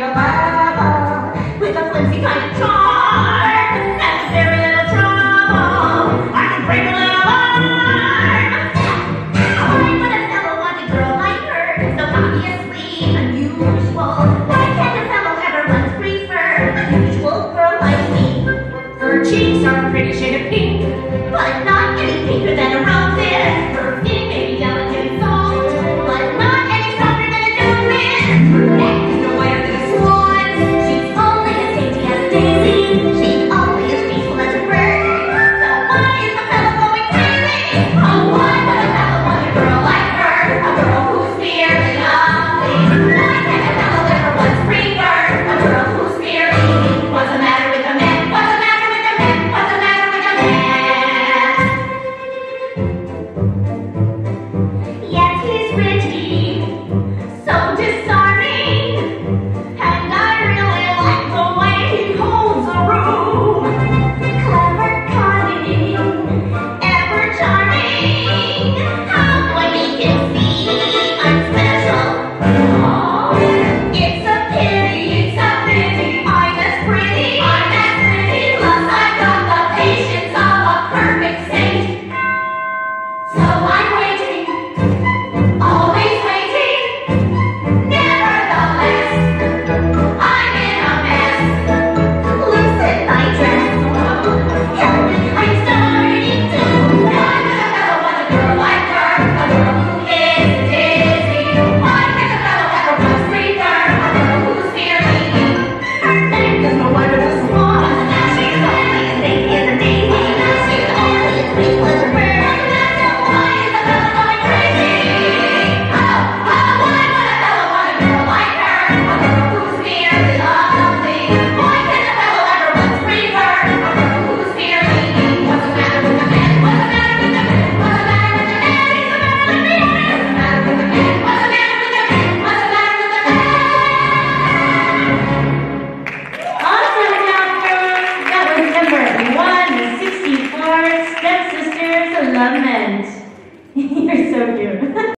with a flimsy kind of charm. Necessary little trouble. I can break a little arm. Sorry, but a fellow wants a girl like her. So obviously unusual. Why can't a fellow ever once prefer a usual girl like me? Her cheeks are pretty shade of pink. amen.